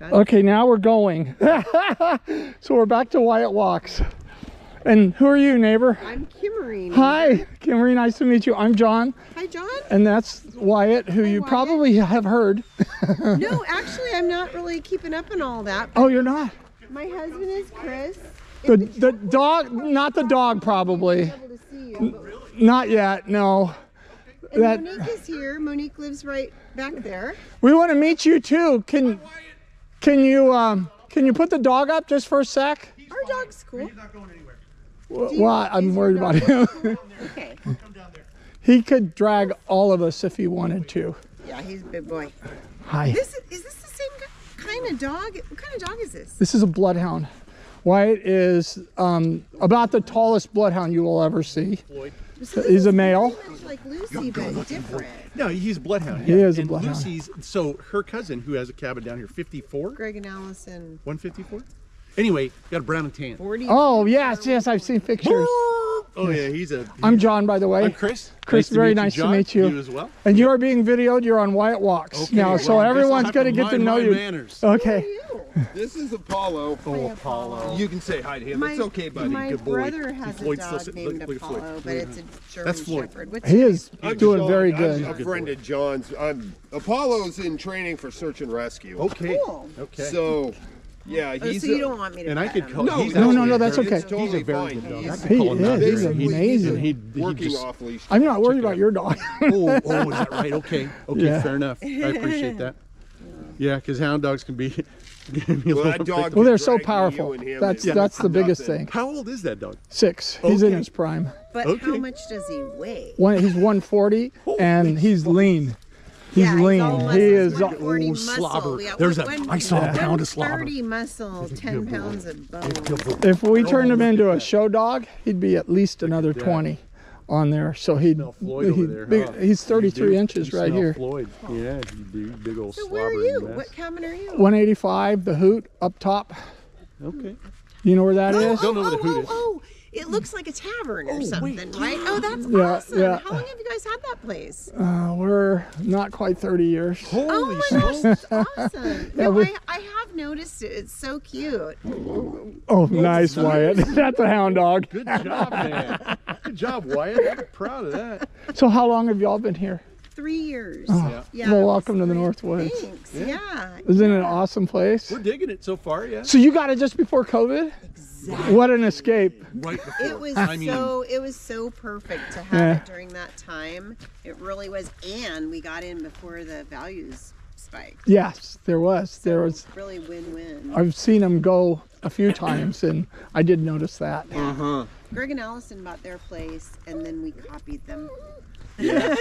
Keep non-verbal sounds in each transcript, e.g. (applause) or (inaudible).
Okay, now we're going. (laughs) so we're back to Wyatt Walks. And who are you, neighbor? I'm Kimery. Hi, Kimery. Nice to meet you. I'm John, Hi, John. and that's Wyatt, who you Wyatt. probably have heard. (laughs) No, actually, I'm not really keeping up on all that. Oh, you're not. My husband is Chris. The the dog, not the dog, probably. Able to see you. Not yet. No. and That- Monique is here. Monique lives right back there. We want to meet you too. Can can you um can you put the dog up just for a sec? Our dog's cool. He's not going anywhere. Well, I'm worried about him. (laughs) Okay. he could drag all of us if he wanted to. Yeah, he's a big boy. Hi. This is, is this the same kind of dog? What kind of dog is this? This is a bloodhound. Wyatt is um, about the tallest bloodhound you will ever see. So He's a male. Very much like Lucy, but different. No, he's a bloodhound. He yeah. is a and bloodhound. Lucy's so her cousin who has a cabin down here, 54, Greg and Allison. 154. Anyway, got a brown and tan. 40. Oh yes, yes, I've seen pictures. Oh yeah, he's a. I'm John, by the way. I'm Chris. Chris, Nice very meet nice to John. meet you. You as well. And you are being videoed. You're on Wyatt Walks Okay, now, well, so I guess I'll everyone's going to to get to mind know my you. manners. Okay. (laughs) This is Apollo. Oh, Apollo. You can say hi to him. My, it's okay, buddy. My Good boy. brother has a Floyd's still dog sitting- named look- look at Floyd. Apollo, but it's a German That's Floyd. Shepherd. What's He is I'm doing Sean. very I'm good. a friend of John's. I'm Apollo's in training for search and rescue. Okay. Cool. Okay. So, yeah, Oh, he's. so you a- don't want me to and I could him. call. No, he's No, no, actually no, a that's very- okay. It's totally He's a very fine. good dog. I He's- could He call him that. is. He's Basically, amazing. And he, he working just, off leash. I'm not worried about your dog. (laughs) oh, oh, is that right? Okay. Okay, Yeah. fair enough. I appreciate that. (laughs) Yeah, because hound dogs can be. (laughs) can be a Well, little that dog big. well, they're so drag you powerful. and him That's and that's the nothing. biggest thing. How old is that dog? Six. He's in Okay. his prime. But how Okay. much does he weigh? One, he's 140 and he's lean. He's yeah, lean. He's he is. 140 Oh, muscle. slobber. Yeah, There's a- one- I saw a one pound of slobber. 30 muscle, 10 pounds of bone. If we turned him into a show dog, he'd be at least another 20 on there. So he'd. Smell Floyd he'd there, big- huh? He's 33 do. inches You right here. Floyd. Yeah, you do. Big old So where are you? mess. What cabin are you? 185, the hoot up top. Okay. You know where that oh, is? Don't know where the oh, hoot oh, is. oh, it looks like a tavern or oh, something, right? Oh, that's Yeah, awesome. yeah. How long have you guys had that place? Uh, we're not quite 30 years. Oh Holy my smokes. gosh, that's (laughs) awesome. Yeah, no, we- I, I have noticed it. It's so cute. Oh, nice, Wyatt. (laughs) That's a hound dog. Good job, man. Good job, Wyatt. I'm proud of that. So, how long have y'all been here? Three years. Yeah. Yeah. Well, it was welcome to the great. North Woods. Thanks. Yeah. Isn't it an awesome place? We're digging it so far, yeah. So, you got it just before COVID? Exactly. What an escape. Right before. It was I mean, so it was so perfect to have Yeah. it during that time. It really was, and we got in before the values spiked. Yes, there was. There was. really win-win. I've seen them go a few times, and I did notice that. Uh-huh. Greg and Allison bought their place, and then we copied them. (laughs)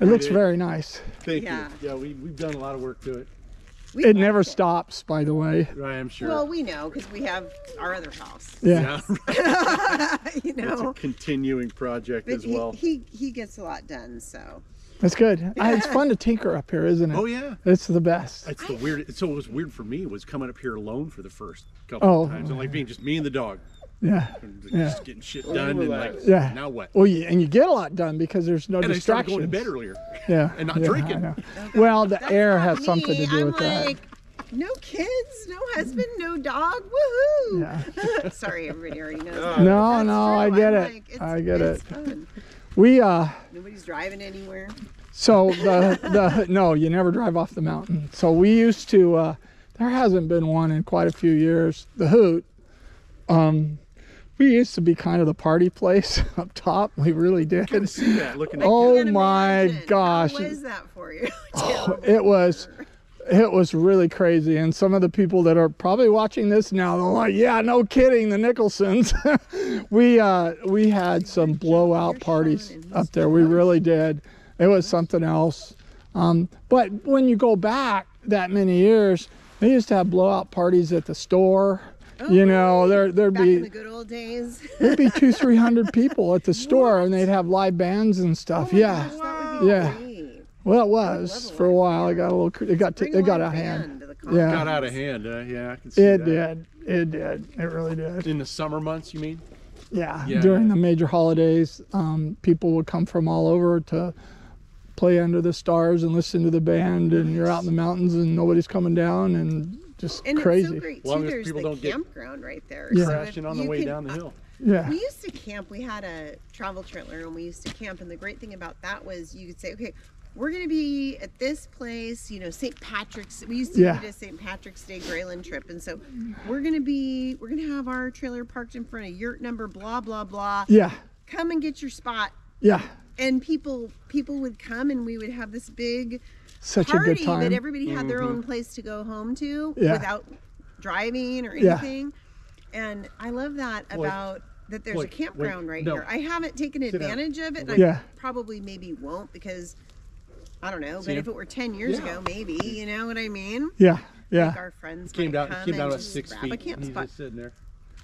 It looks very nice. Thank Yeah. you. Yeah, we, we've done a lot of work to it. We It liked never stops, by the way. I am sure. Well, we know because we have our other house. Yeah. yeah, (laughs) you know, it's a continuing project But as he, well. he he gets a lot done. So That's good. (laughs) Uh, It's fun to tinker up here, isn't it? Oh yeah. It's the best. It's the weird. So it was weird for me was coming up here alone for the first couple Oh. of times, and like being just me and the dog, Yeah. and Yeah. just getting shit done, and like, Yeah. now what? Well, you, and you get a lot done because there's no And I started going to bed earlier. (laughs) Yeah. and not yeah, drinking. know. Well, the That's air not has something to me. do I'm with that. like, No kids, no husband, no dog. Woohoo! Yeah. (laughs) Sorry, everybody already knows. No, that. No, That's no, I get I'm it. like, I get it. Fun. We uh Nobody's driving anywhere. so the the no, you never drive off the mountain. So we used to uh there hasn't been one in quite a few years. The Hoot um we used to be kind of the party place (laughs) up top. We really did. Kind of see that looking at Oh Can't my imagine. gosh. How was that for you? (laughs) Oh, it was it was really crazy and some of the people that are probably watching this now they're like yeah no kidding the nicholsons (laughs) we uh we had some blowout parties up there we really did it was something else um but when you go back that many years they used to have blowout parties at the store you know there there'd Back in be the good old days. (laughs) there'd be two three hundred people at the (laughs) store and they'd have live bands and stuff Oh yeah gosh, that would be Yeah. great. well it was for a while it got a little it got Bring it got out of hand band to the Yeah. got out of hand. Uh, yeah, I can see It that. did. It did. It really did. In the summer months, you mean? Yeah. Yeah, During yeah. the major holidays, um, people would come from all over to play under the stars and listen to the band. And you're out in the mountains and nobody's coming down, and just And crazy. it's so great Long too. as There's people the don't get campground right there. Yeah. So if on the you way can- down the hill. Yeah. We used to camp. We had a travel trailer and we used to camp. And the great thing about that was you could say, okay, we're going to be at this place, you know, St. Patrick's. We used to Yeah. do a St. Patrick's Day Grayland trip. And so we're going to be, we're going to have our trailer parked in front of yurt number, blah, blah, blah. Yeah. Come and get your spot. Yeah. And people, people would come and we would have this big Such a party good time. that everybody had their own mm-hmm. place to go home to Yeah. without driving or Yeah. anything. And I love that about that there's Boy, a campground wait, right no. here. I haven't taken down. advantage of it. And Yeah. I probably maybe won't because I don't know. But See? if it were 10 years Yeah. ago, maybe, you know what I mean? yeah. Yeah. Like our friends Came down, came down and at six feet. a camp He's spot. just sitting there.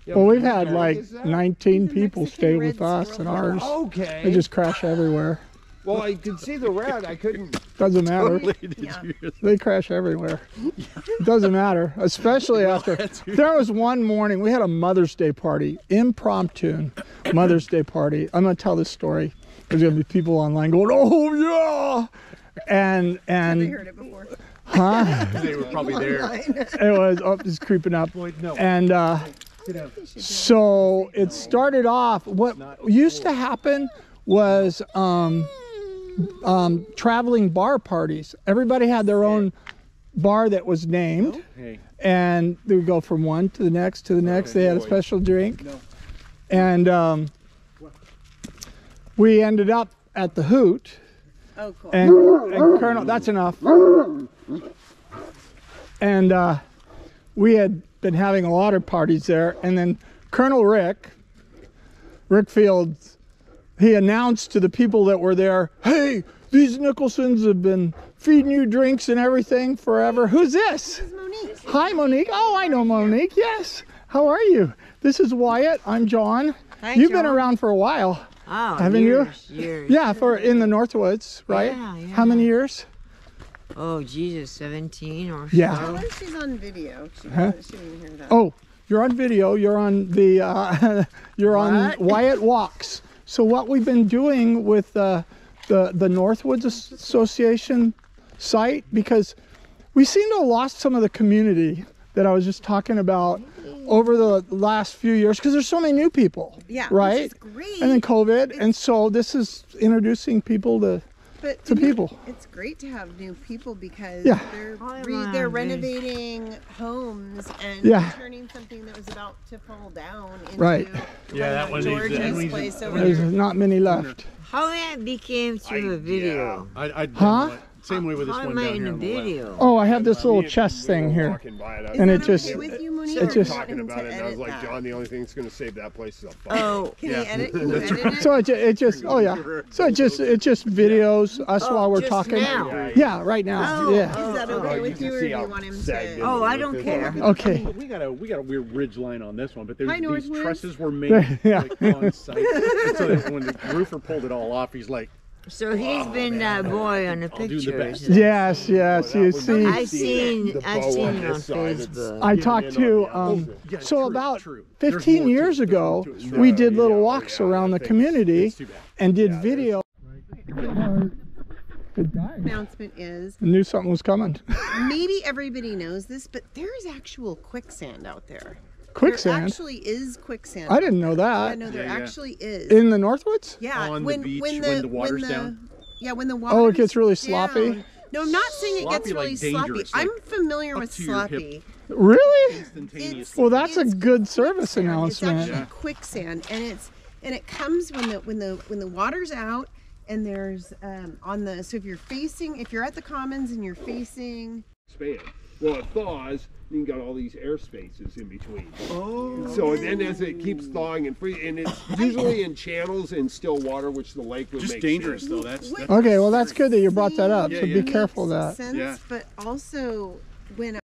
Well, we've had like 19 He's people Mexican stay with us and ours. Okay. They just crash everywhere. Well, I could see the red. I couldn't. Doesn't (laughs) matter. Yeah. They crash everywhere. It doesn't matter, especially (laughs) after. There was one morning we had a Mother's Day party, impromptu Mother's Day party. I'm gonna tell this story. There's gonna be people online going, "Oh yeah," and I and heard it before. huh? They were probably there. It was oh, it's creeping up, Boy, no. and uh, Sit down. So it started off. What used to happen was um, um, traveling bar parties. Everybody had their own bar that was named. And they would go from one to the next to the next. They had a special drink, and um, we ended up at the Hoot. Oh, cool. And, and Colonel, that's enough. And uh, we had been having a lot of parties there, and then Colonel Rick, Rick Fields, he announced to the people that were there, "Hey, these Nicholsons have been feeding you drinks and everything forever. Who's this?" Monique. Hi, Monique. Oh, I know Monique. Yes. How are you? This is Wyatt. I'm John. Hi, You've been around for a while. Oh, Haven't you? years, years. Yeah, for in the Northwoods, right? Yeah, How many years? Oh, Jesus, 17 or Yeah. so. What if she's on video? She, Huh? she didn't hear that. Oh, you're on video. You're on the. Uh, (laughs) you're on What? Wyatt Walks. So what we've been doing with uh, the the Northwoods Association site because we seem to have lost some of the community that I was just talking about over the last few years because there's so many new people. Yeah, which Right. is great. And then COVID, and so this is introducing people to. But to people. It's great to have new people because Yeah. they're re- they're renovating homes and Yeah. turning something that was about to fall down into Right. Yeah, that one needs- that George's needs- place over There's there. not many left. How I became through a video? I, I Huh? Same way with this How one am I down in here on the left. video? Oh, I have this little Me chest thing here. walking by it. I- Is And it just- okay with you, or just- do you want talking about it, and I was like, that? John, the only thing that's going to save that place is a fire. Oh, (laughs) Can Yeah. you edit? (laughs) Can you edit it? So it, it just oh yeah. So it just it just videos us Oh, while we're just talking. now? Yeah, right now. Oh, yeah. Is that Oh, okay oh. oh, you with can you, or do you want him to? Oh, I don't is. care. Okay. We got a we got a weird ridge line on this one, but there's Hi, these trusses were made (laughs) Yeah. like, on site. So when the roofer pulled it all off, he's like, so he's been that boy on the I'll do the pictures. Yes, yes. You see, I've seen, The I've seen on it on this side, Facebook. I talked to um. Yeah, So true, about true. 15 more to years it. There's more ago, to it. we Right, did little yeah, walks yeah, around the community It's too bad. and did Yeah, video. Good. Announcement is I knew something was coming. maybe everybody knows this, but there's actual quicksand out there. There actually is quicksand. I didn't know I that. know there Yeah, yeah. actually is. In the Northwoods? yeah, on the when beach when when the the water's the, down? Yeah, when the water. Oh, it gets really sloppy? No, I'm not saying it gets Sloppy, like really sloppy. dangerous, I'm familiar with to your hip. sloppy. Really? Instantaneous. Well, that's a good service quicksand. announcement. It's actually quicksand, and it's and it comes when the when the when the water's out and there's um, on the so if you're facing if you're at the commons and you're facing span. Well, it thaws, You've got all these air spaces in between. Oh. So then as it keeps thawing and free, and it's usually in channels in still water, which the lake would just make dangerous sense. though. That's, that's Okay, well, that's good that you brought that up. Yeah, So yeah. be careful of that. sense, Yeah. but also when